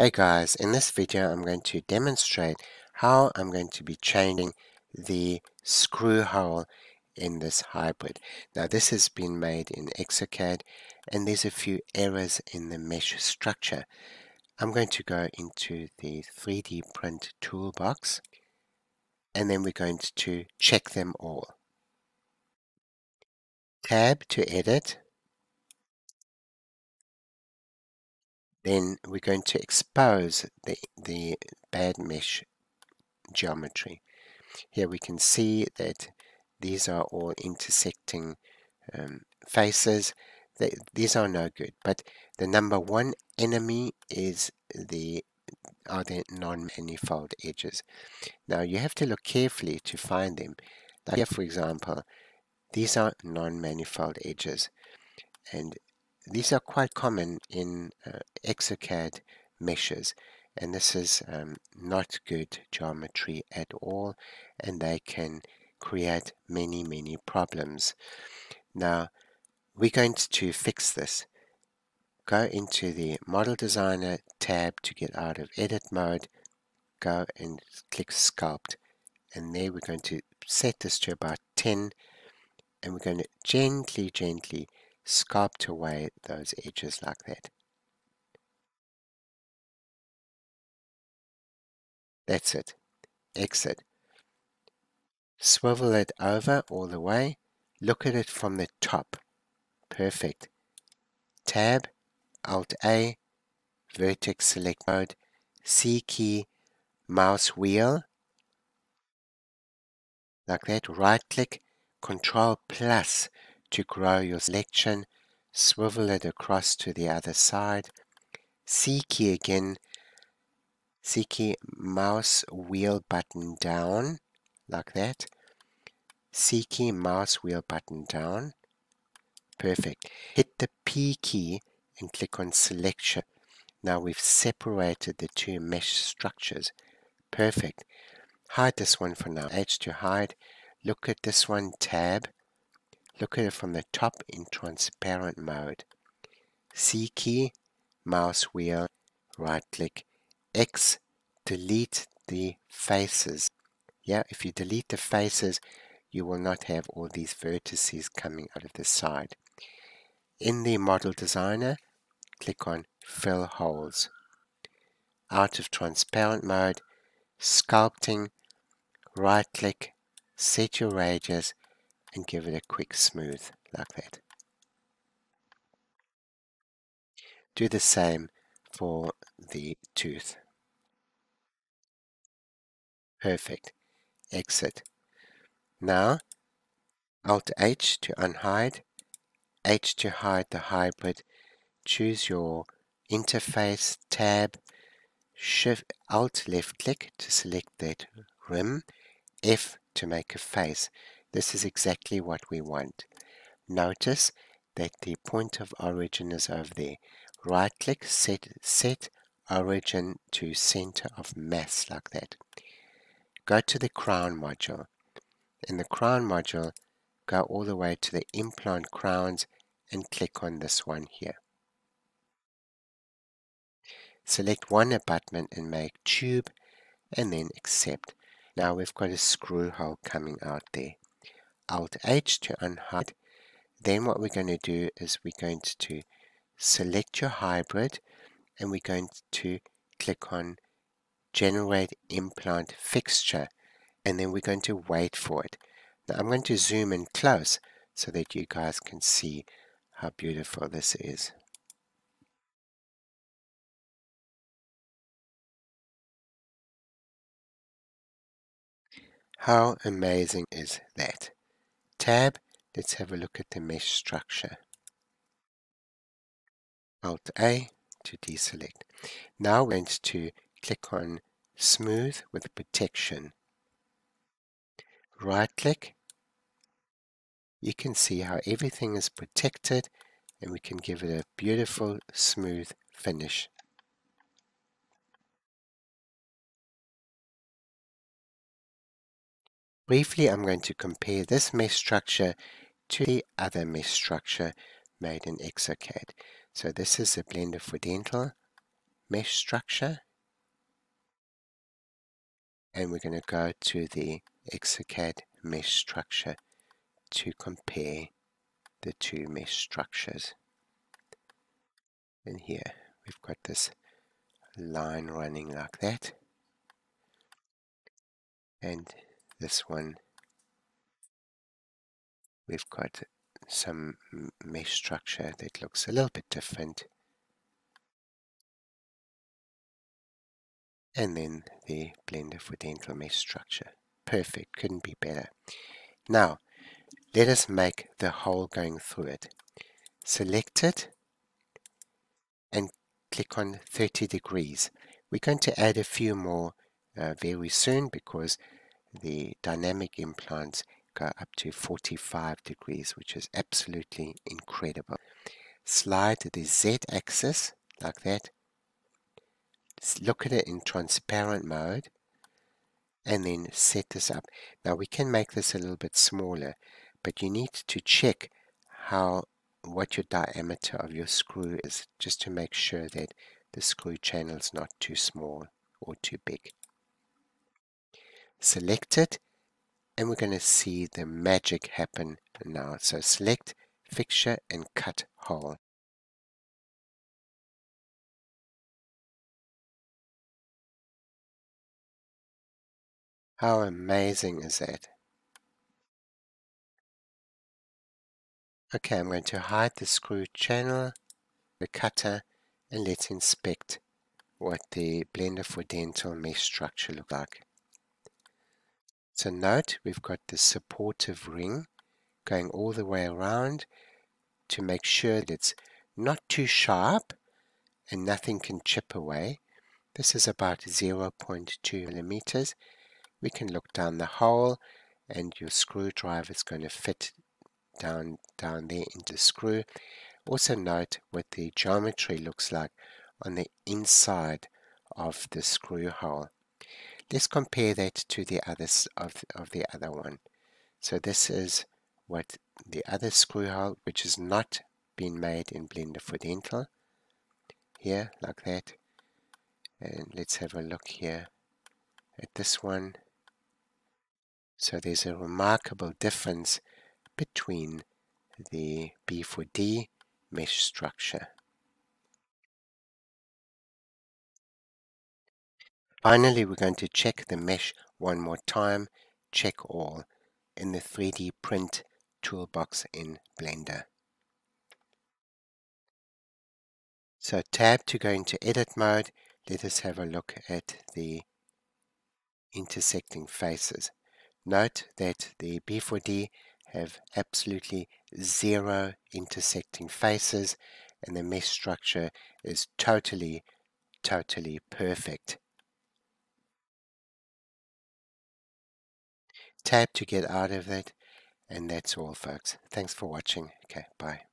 Hey guys, in this video I'm going to demonstrate how I'm going to be changing the screw hole in this hybrid. Now this has been made in Exocad and there's a few errors in the mesh structure. I'm going to go into the 3D print toolbox and then we're going to check them all. Tab to edit then we're going to expose the, the bad mesh geometry. Here we can see that these are all intersecting um, faces. They, these are no good, but the number one enemy is the are the non-manifold edges. Now you have to look carefully to find them. Like here, for example, these are non-manifold edges, and these are quite common in uh, Exocad meshes and this is um, not good geometry at all and they can create many many problems. Now we're going to fix this. Go into the model designer tab to get out of edit mode go and click sculpt and there we're going to set this to about 10 and we're going to gently gently sculpt away those edges like that. That's it. Exit. Swivel it over all the way. Look at it from the top. Perfect. Tab, Alt A, vertex select mode, C key, mouse wheel, like that, right click, Control plus to grow your selection, swivel it across to the other side, C key again, C key mouse wheel button down, like that, C key mouse wheel button down, perfect. Hit the P key and click on selection. Now we've separated the two mesh structures. Perfect. Hide this one for now. H to hide. Look at this one, tab. Look at it from the top in transparent mode. C key, mouse wheel, right click, X, delete the faces. Yeah, if you delete the faces, you will not have all these vertices coming out of the side. In the model designer, click on fill holes. Out of transparent mode, sculpting, right click, set your radius, and give it a quick smooth like that. Do the same for the tooth. Perfect. Exit. Now, Alt H to unhide, H to hide the hybrid. Choose your interface tab, Shift Alt left click to select that rim, F to make a face. This is exactly what we want. Notice that the point of origin is over there. Right click, set, set origin to center of mass like that. Go to the crown module. In the crown module, go all the way to the implant crowns and click on this one here. Select one abutment and make tube and then accept. Now we've got a screw hole coming out there. Alt H to unhide. Then what we're going to do is we're going to select your hybrid and we're going to click on generate implant fixture and then we're going to wait for it. Now I'm going to zoom in close so that you guys can see how beautiful this is. How amazing is that? Tab, let's have a look at the mesh structure. Alt A to deselect. Now we're going to click on Smooth with Protection. Right click. You can see how everything is protected and we can give it a beautiful smooth finish. Briefly, I'm going to compare this mesh structure to the other mesh structure made in Exocad. So this is a Blender for Dental mesh structure and we're going to go to the Exocad mesh structure to compare the two mesh structures. And here we've got this line running like that. And this one, we've got some mesh structure that looks a little bit different. And then the Blender for Dental mesh structure. Perfect, couldn't be better. Now, let us make the hole going through it. Select it and click on 30 degrees. We're going to add a few more uh, very soon because the dynamic implants go up to 45 degrees, which is absolutely incredible. Slide the Z axis like that. Look at it in transparent mode and then set this up. Now we can make this a little bit smaller but you need to check how what your diameter of your screw is just to make sure that the screw channel is not too small or too big. Select it and we're going to see the magic happen now. So select fixture and cut hole. How amazing is that? Okay, I'm going to hide the screw channel, the cutter, and let's inspect what the Blender for Dental mesh structure look like. So note we've got the supportive ring going all the way around to make sure that it's not too sharp and nothing can chip away. This is about 0.2 millimeters. We can look down the hole and your screwdriver is going to fit down, down there into the screw. Also note what the geometry looks like on the inside of the screw hole. Let's compare that to the others of, of the other one. So this is what the other screw hole, which has not been made in Blender for Dental, here like that. And let's have a look here at this one. So there's a remarkable difference between the B4D mesh structure. Finally, we're going to check the mesh one more time, check all, in the 3D print toolbox in Blender. So tab to go into edit mode, let us have a look at the intersecting faces. Note that the B4D have absolutely zero intersecting faces and the mesh structure is totally, totally perfect. Tab to get out of it and that's all folks. Thanks for watching. Okay, bye.